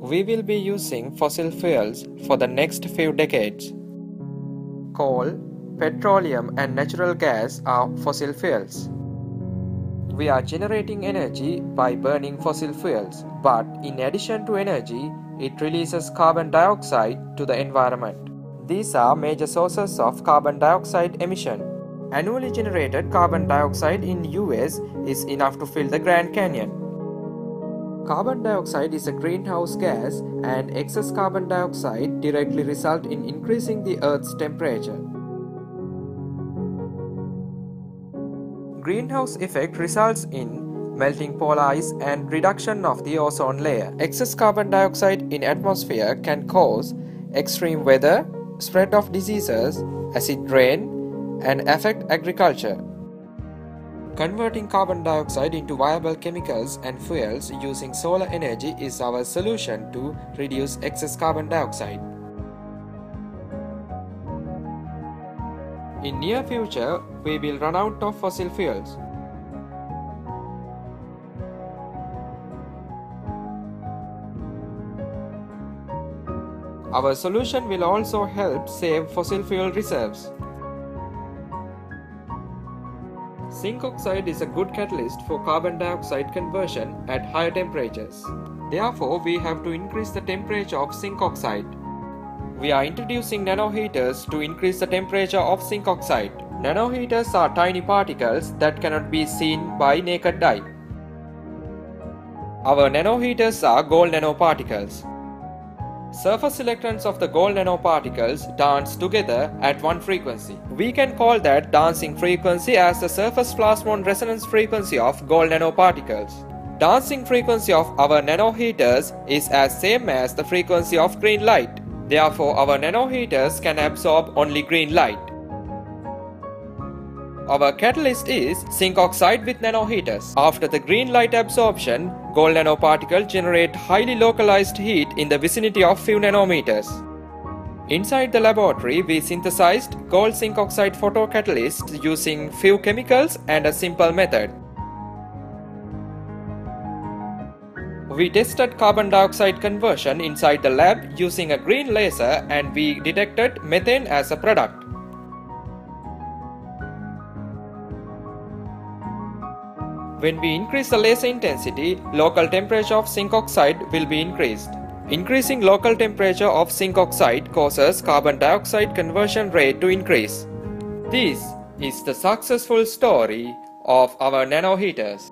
We will be using fossil fuels for the next few decades. Coal, petroleum and natural gas are fossil fuels. We are generating energy by burning fossil fuels, but in addition to energy, it releases carbon dioxide to the environment. These are major sources of carbon dioxide emission. Annually generated carbon dioxide in US is enough to fill the Grand Canyon. Carbon dioxide is a greenhouse gas and excess carbon dioxide directly result in increasing the earth's temperature. Greenhouse effect results in melting polar ice and reduction of the ozone layer. Excess carbon dioxide in atmosphere can cause extreme weather, spread of diseases, acid rain, and affect agriculture. Converting carbon dioxide into viable chemicals and fuels using solar energy is our solution to reduce excess carbon dioxide. In near future, we will run out of fossil fuels. Our solution will also help save fossil fuel reserves. Zinc oxide is a good catalyst for carbon dioxide conversion at higher temperatures. Therefore, we have to increase the temperature of zinc oxide. We are introducing nanoheaters to increase the temperature of zinc oxide. Nanoheaters are tiny particles that cannot be seen by naked eye. Our nanoheaters are gold nanoparticles. Surface electrons of the gold nanoparticles dance together at one frequency. We can call that dancing frequency as the surface plasmon resonance frequency of gold nanoparticles. Dancing frequency of our nanoheaters is as same as the frequency of green light. Therefore, our nanoheaters can absorb only green light. Our catalyst is zinc oxide with nanoheaters. After the green light absorption, gold nanoparticles generate highly localized heat in the vicinity of few nanometers. Inside the laboratory, we synthesized gold zinc oxide photocatalyst using few chemicals and a simple method. We tested carbon dioxide conversion inside the lab using a green laser and we detected methane as a product. When we increase the laser intensity, local temperature of zinc oxide will be increased. Increasing local temperature of zinc oxide causes carbon dioxide conversion rate to increase. This is the successful story of our nanoheaters.